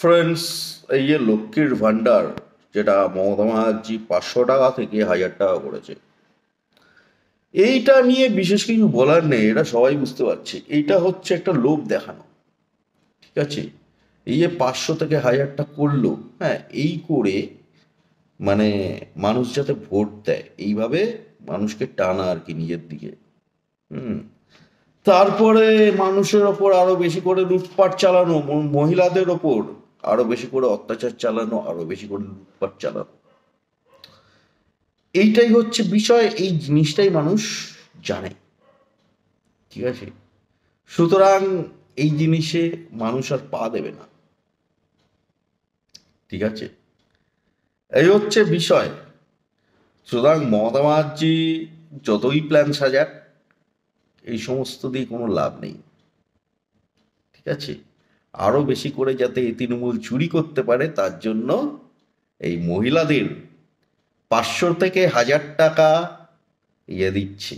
Friends এই যে লক্ষ্মীর ভাণ্ডার, যেটা মমতা ব্যানার্জি পাঁচশো টাকা থেকে হাজার টাকা করেছে, এইটা নিয়ে বিশেষ কিছু বলার নেই, এটা সবাই বুঝতে পারছে। এইটা হচ্ছে একটা লোভ দেখানো, ঠিক আছে? এই যে পাঁচশো থেকে হাজারটা করল হ্যাঁ এই করে মানে মানুষ যাতে ভোট দেয়, এইভাবে মানুষকে টানা আর কি নিজের দিকে, হুম? তারপরে মানুষের ওপর আরও বেশি করে লুটপাট চালানো, মহিলাদের ওপর আরও বেশি করে অত্যাচার চালানো, আরও বেশি করে লুটপাট চালানো। এইটাই হচ্ছে বিষয়, এই জিনিসটাই মানুষ জানে। ঠিক আছে? সুতরাং এই জিনিসে মানুষ আর পা দেবে না। ঠিক আছে? এই হচ্ছে বিষয়। সুতরাং মমতা ব্যানার্জি যতই প্ল্যান সাজাক, এই সমস্ত দিয়ে কোনো লাভ নেই। ঠিক আছে? আরও বেশি করে যাতে এই তৃণমূল চুরি করতে পারে, তার জন্য এই মহিলাদের পাঁচশো থেকে হাজার টাকা ইয়ে দিচ্ছে।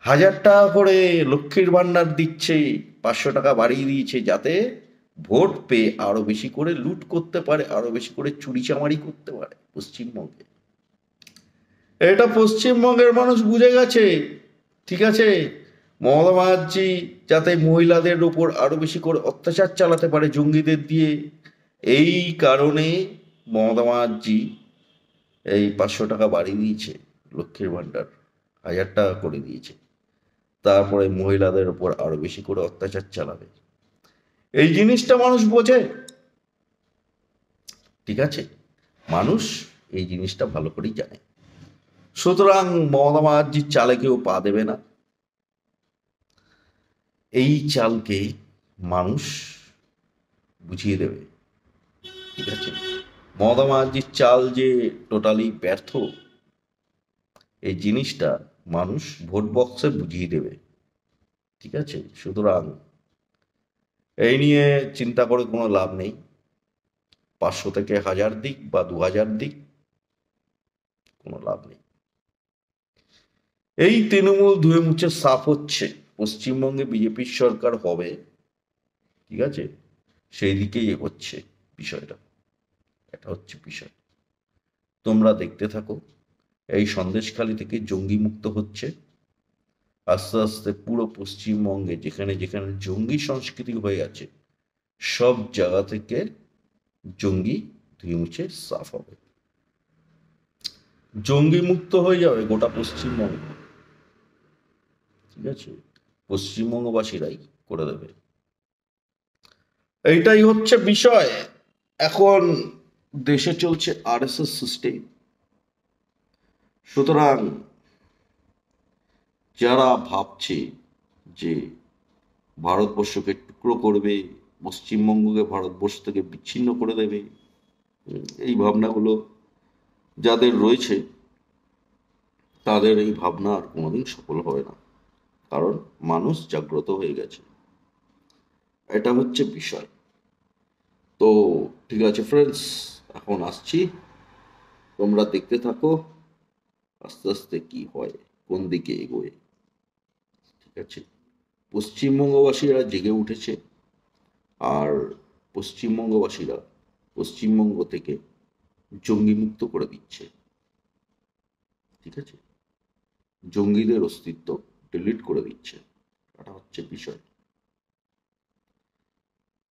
হাজার টাকা করে লক্ষ্মীর ভাণ্ডার দিচ্ছে, পাঁচশো টাকা বাড়িয়ে দিয়েছে যাতে ভোট পেয়ে আরও বেশি করে লুট করতে পারে, আরও বেশি করে চুরি চামারি করতে পারে পশ্চিমবঙ্গে। এটা পশ্চিমবঙ্গের মানুষ বুঝে গেছে, ঠিক আছে? মমতা ব্যানার্জি যাতে মহিলাদের উপর আরও বেশি করে অত্যাচার চালাতে পারে জঙ্গিদের দিয়ে, এই কারণে মমতা ব্যানার্জি এই পাঁচশো টাকা বাড়িয়ে দিয়েছে, লক্ষ্মীর ভাণ্ডার, হাজার টাকা করে দিয়েছে। তারপরে মহিলাদের উপর আরও বেশি করে অত্যাচার চালাবে। এই জিনিসটা মানুষ বোঝে। ঠিক আছে? মানুষ এই জিনিসটা ভালো করেই জানে। সুতরাং মমতা ব্যানার্জির চালে কেউ পা দেবে না। এই চালকে মানুষ বুঝিয়ে দেবে। ঠিক আছে? মমতা ব্যানার্জির চাল যে টোটালি ব্যর্থ, এই জিনিসটা মানুষ ভোট বক্সে বুঝিয়ে দেবে। ঠিক আছে? সুতরাং এই নিয়ে চিন্তা করে কোনো লাভ নেই। পাঁচশো থেকে হাজার দিক বা দু হাজার দিক কোনো লাভ নেই। এই তৃণমূল ধুয়ে মুছে সাফ হচ্ছে। পশ্চিমবঙ্গে বিজেপির সরকার হবে, ঠিক আছে? সেই দিকেই এগোচ্ছে বিষয়টা। এটা হচ্ছে বিষয়। তোমরা দেখতে থাকো, এই সন্দেশখালি থেকে জঙ্গি মুক্ত হচ্ছে। আস্তে আস্তে পুরো পশ্চিমবঙ্গে যেখানে যেখানে জঙ্গি সংস্কৃতি হয়ে আছে, সব জায়গা থেকে জঙ্গি ধুয়ে মুছে সাফ হবে। জঙ্গি মুক্ত হয়ে যাবে গোটা পশ্চিমবঙ্গ। ঠিক আছে? পশ্চিমবঙ্গবাসীরাই করে দেবে। এইটাই হচ্ছে বিষয়। এখন দেশে চলছে আরএসএস সিস্টেম সুতরাং যারা ভাবছে যে ভারতবর্ষকে টুকরো করবে, পশ্চিমবঙ্গকে ভারতবর্ষ থেকে বিচ্ছিন্ন করে দেবে, এই ভাবনাগুলো যাদের রয়েছে, তাদের এই ভাবনা আর কোনোদিন সফল হবে না। কারণ মানুষ জাগ্রত হয়ে গেছে। এটা হচ্ছে বিষয়। তো ঠিক আছে ফ্রেন্ডস এখন আসছি। তোমরা দেখতে থাকো আস্তে আস্তে কি হয়, কোন দিকে এগোয়। ঠিক আছে? পশ্চিমবঙ্গবাসীরা জেগে উঠেছে আর পশ্চিমবঙ্গবাসীরা পশ্চিমবঙ্গ থেকে জঙ্গি মুক্ত করে দিচ্ছে। ঠিক আছে? জঙ্গিদের অস্তিত্ব ডিলিট করে দিচ্ছে। এটা হচ্ছে বিষয়।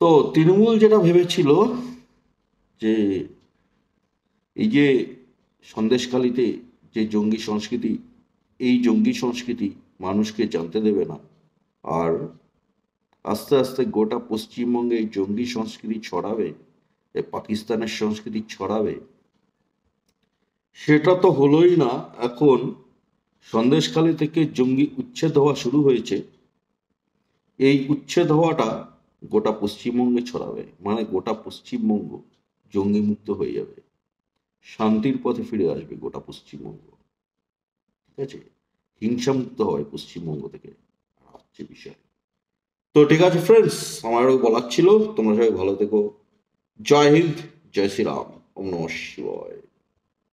তো তৃণমূল যেটা ভেবেছিল যে এই যে সন্দেশখালিতে যে জঙ্গি সংস্কৃতি, এই জঙ্গি সংস্কৃতি মানুষকে জানতে দেবে না। আর আস্তে আস্তে গোটা পশ্চিমবঙ্গে এই জঙ্গি সংস্কৃতি ছড়াবে পাকিস্তানের সংস্কৃতি ছড়াবে, সেটা তো হলোই না। এখন সন্দেশখালি থেকে জঙ্গি উচ্ছেদ হওয়া শুরু হয়েছে। এই উচ্ছেদ হওয়াটা গোটা পশ্চিমবঙ্গে ছড়াবে মানে গোটা পশ্চিমবঙ্গ জঙ্গি মুক্ত হয়ে যাবে। শান্তির পথে ফিরে আসবে গোটা পশ্চিমবঙ্গ। ঠিক আছে? হিংসা মুক্ত হবে পশ্চিমবঙ্গ থেকে। হচ্ছে বিষয়। তো ঠিক আছে ফ্রেন্ডস আমারও বলার ছিল। তোমরা সবাই ভালো থেকো। জয় হিন্দ, জয় শ্রীরাম। ওম নমঃ